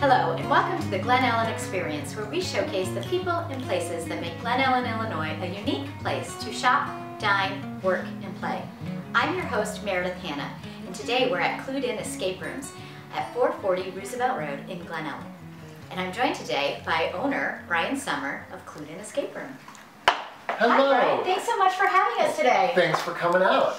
Hello, and welcome to the Glen Ellyn Experience, where we showcase the people and places that make Glen Ellyn, Illinois a unique place to shop, dine, work, and play. I'm your host, Meredith Hanna, and today we're at Clued In Escape Rooms at 440 Roosevelt Road in Glen Ellyn. And I'm joined today by owner Brian Summer of Clued In Escape Room. Hello. Hi, Brian. Thanks so much for having us today. Thanks for coming out.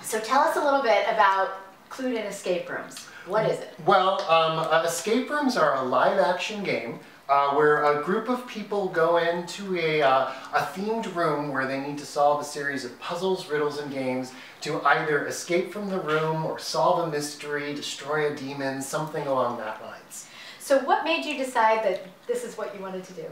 So tell us a little bit about Clued In Escape Rooms. What is it? Well, um, uh, escape rooms are a live action game uh, where a group of people go into a, uh, a themed room where they need to solve a series of puzzles, riddles, and games to either escape from the room or solve a mystery, destroy a demon, something along that lines. So what made you decide that this is what you wanted to do?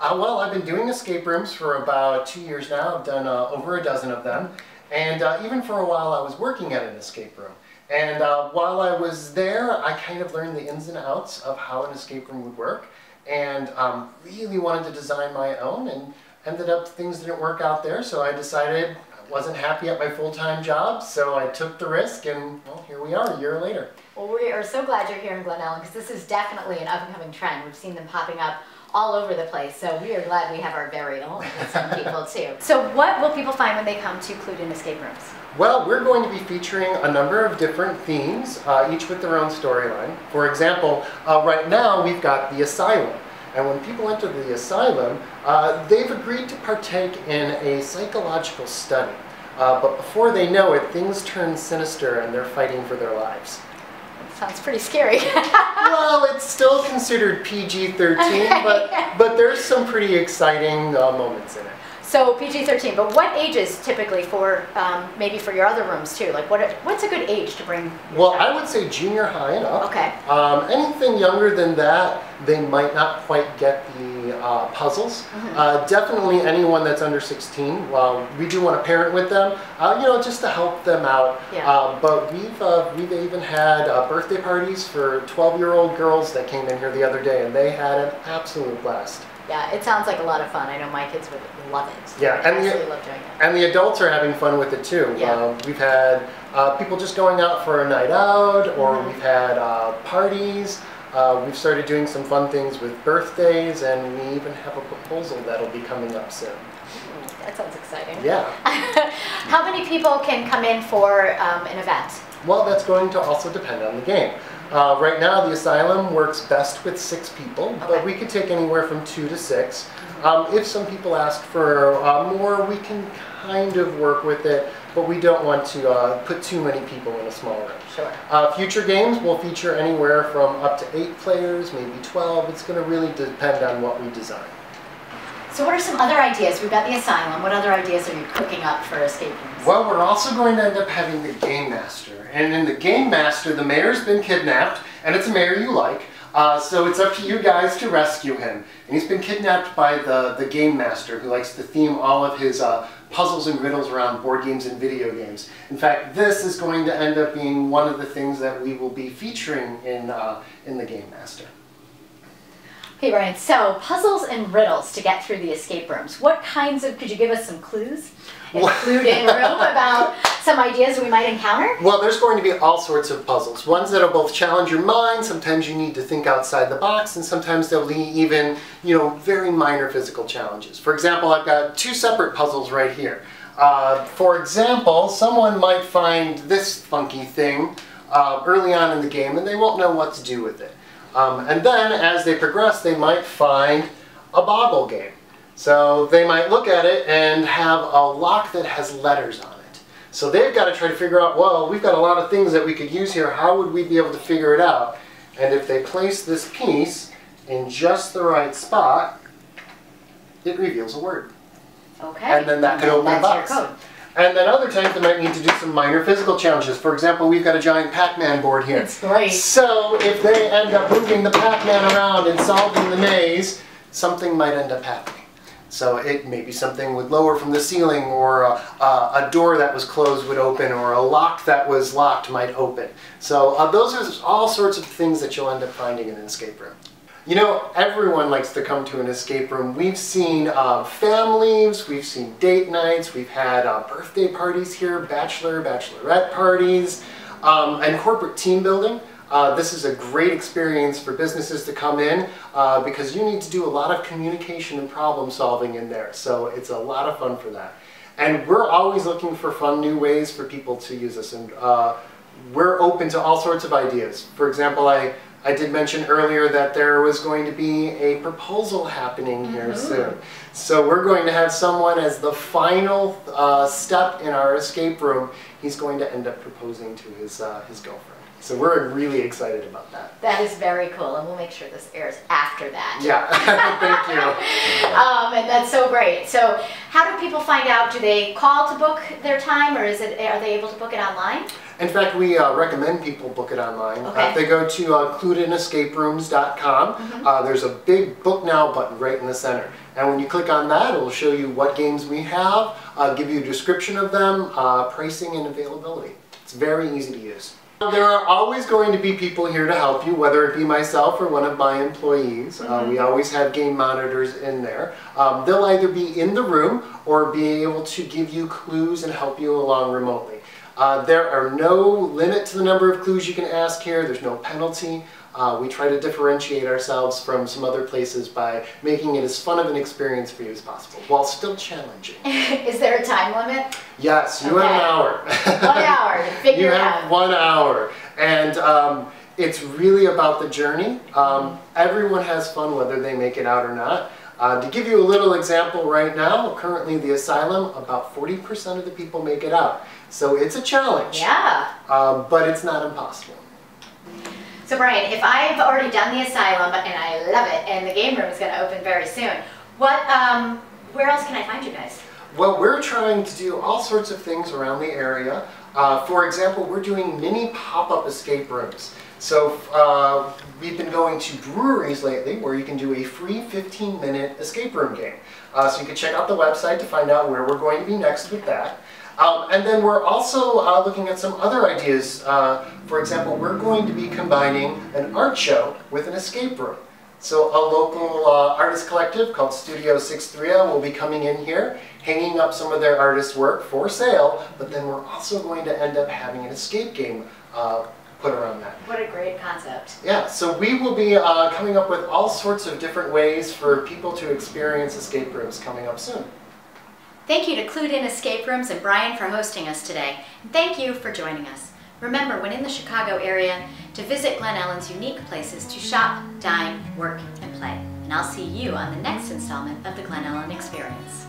Uh, well, I've been doing escape rooms for about two years now. I've done uh, over a dozen of them. And uh, even for a while, I was working at an escape room. And uh, while I was there, I kind of learned the ins and outs of how an escape room would work. And um, really wanted to design my own and ended up things didn't work out there so I decided wasn't happy at my full-time job so I took the risk and well here we are a year later. Well we are so glad you're here in Glen Ellyn because this is definitely an up and coming trend. We've seen them popping up all over the place. So we are glad we have our very own some people too. So what will people find when they come to Clued In Escape Rooms? Well, we're going to be featuring a number of different themes, uh, each with their own storyline. For example, uh, right now we've got the asylum. And when people enter the asylum, uh, they've agreed to partake in a psychological study. Uh, but before they know it, things turn sinister and they're fighting for their lives. Sounds pretty scary. well, it's still considered PG-13, okay. but, but there's some pretty exciting uh, moments in it. So PG-13, but what ages typically for um, maybe for your other rooms too? Like what what's a good age to bring? Well, child? I would say junior high and up. Okay. Um, anything younger than that, they might not quite get the uh, puzzles. Mm -hmm. uh, definitely anyone that's under 16. Well, we do want to parent with them, uh, you know, just to help them out. Yeah. Uh, but we've uh, we've even had uh, birthday parties for 12-year-old girls that came in here the other day, and they had an absolute blast. Yeah, it sounds like a lot of fun. I know my kids would love it. Yeah, and the, love doing it. And the adults are having fun with it too. Yeah. Um, we've had uh, people just going out for a night out, or mm -hmm. we've had uh, parties. Uh, we've started doing some fun things with birthdays, and we even have a proposal that'll be coming up soon. that sounds exciting. Yeah. How many people can come in for um, an event? Well, that's going to also depend on the game. Uh, right now, the asylum works best with six people, okay. but we could take anywhere from two to six. Um, if some people ask for uh, more, we can kind of work with it, but we don't want to uh, put too many people in a small room. Sure. Uh, future games will feature anywhere from up to eight players, maybe 12. It's going to really depend on what we design. So what are some other ideas? We've got the asylum. What other ideas are you cooking up for escape rooms? Well, we're also going to end up having the game master. And in the game master, the mayor's been kidnapped, and it's a mayor you like. Uh, so it's up to you guys to rescue him. And he's been kidnapped by the, the game master who likes to theme all of his uh, puzzles and riddles around board games and video games. In fact, this is going to end up being one of the things that we will be featuring in, uh, in the game master. Okay, Brian, so puzzles and riddles to get through the escape rooms. What kinds of, could you give us some clues? Include in room about some ideas we might encounter? Well, there's going to be all sorts of puzzles. Ones that'll both challenge your mind, sometimes you need to think outside the box, and sometimes there'll be even, you know, very minor physical challenges. For example, I've got two separate puzzles right here. Uh, for example, someone might find this funky thing uh, early on in the game and they won't know what to do with it. Um, and then as they progress, they might find a boggle game. So they might look at it and have a lock that has letters on it. So they've got to try to figure out, well, we've got a lot of things that we could use here. How would we be able to figure it out? And if they place this piece in just the right spot, it reveals a word. Okay. And then that could open the box. And then other times they might need to do some minor physical challenges. For example, we've got a giant Pac-Man board here. It's great. So if they end up moving the Pac-Man around and solving the maze, something might end up happening. So it may be something would lower from the ceiling or a, a, door that was closed would open or a lock that was locked might open. So uh, those are all sorts of things that you'll end up finding in an escape room. You know, everyone likes to come to an escape room. We've seen uh, families, we've seen date nights, we've had uh, birthday parties here, bachelor, bachelorette parties, um, and corporate team building. Uh, this is a great experience for businesses to come in uh, because you need to do a lot of communication and problem solving in there. So it's a lot of fun for that. And we're always looking for fun new ways for people to use us. And uh, we're open to all sorts of ideas. For example, I, I did mention earlier that there was going to be a proposal happening here mm -hmm. soon. So we're going to have someone as the final uh, step in our escape room. He's going to end up proposing to his, uh, his girlfriend. So we're really excited about that. That is very cool, and we'll make sure this airs after that. Yeah, thank you. um, and that's so great. So how do people find out? Do they call to book their time, or is it are they able to book it online? In fact, we uh, recommend people book it online. Uh, okay. Uh, they go to uh, cluedinescaperooms.com. Mm -hmm. uh, there's a big book now button right in the center. And when you click on that, it will show you what games we have, uh, give you a description of them, uh, pricing, and availability. It's very easy to use. There are always going to be people here to help you, whether it be myself or one of my employees. Mm -hmm. uh, we always have game monitors in there. Um, they'll either be in the room or be able to give you clues and help you along remotely. Uh, there are no limit to the number of clues you can ask here. There's no penalty. Uh, we try to differentiate ourselves from some other places by making it as fun of an experience for you as possible, while still challenging. Is there a time limit? Yes, you okay. have an hour. one hour to figure you it out. You have one hour. And um, it's really about the journey. Um, everyone has fun whether they make it out or not. Uh, to give you a little example right now, currently the asylum, about 40% of the people make it out. So it's a challenge. Yeah. Um, but it's not impossible. So Brian, if I've already done the asylum and I love it, and the game room is going to open very soon, what, um, where else can I find you guys? Well, we're trying to do all sorts of things around the area. Uh, for example, we're doing mini pop-up escape rooms. So uh, we've been going to breweries lately where you can do a free 15-minute escape room game. Uh, so you can check out the website to find out where we're going to be next with that. Um, and then we're also uh, looking at some other ideas. Uh, for example, we're going to be combining an art show with an escape room. So a local uh, artist collective called Studio 630 will be coming in here, hanging up some of their artist work for sale, but then we're also going to end up having an escape game uh, put around that. What a great concept. Yeah, so we will be uh, coming up with all sorts of different ways for people to experience escape rooms coming up soon. Thank you to Clued In Escape Rooms and Brian for hosting us today. And thank you for joining us. Remember, when in the Chicago area, to visit Glen Ellyn's unique places to shop, dine, work, and play. And I'll see you on the next installment of the Glen Ellen Experience.